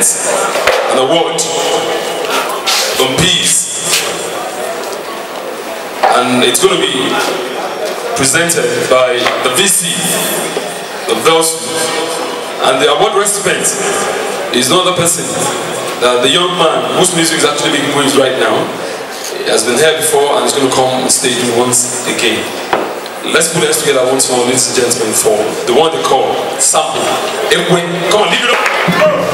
to present an award on peace. And it's going to be presented by the VC of Velsu. And the award recipient is not other person than the young man whose music is actually being waves right now. Has been here before and is going to come on stage once again. Let's put this together once more, ladies and gentlemen, for the one they call Sample. Come on, leave it up.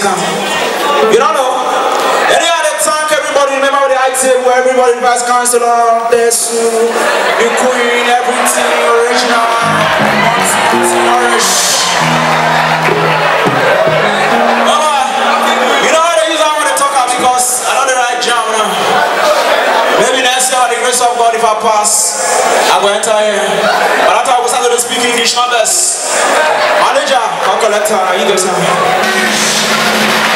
Am. You don't know. Any other time, everybody remember the item where everybody vice chancellor, the su, the queen, everything original. You know how use they talk because I know the right jam now. Maybe next year, the grace of God, if I pass, I go enter here. But after I go start to speak English numbers. Manager, come collect her. You guys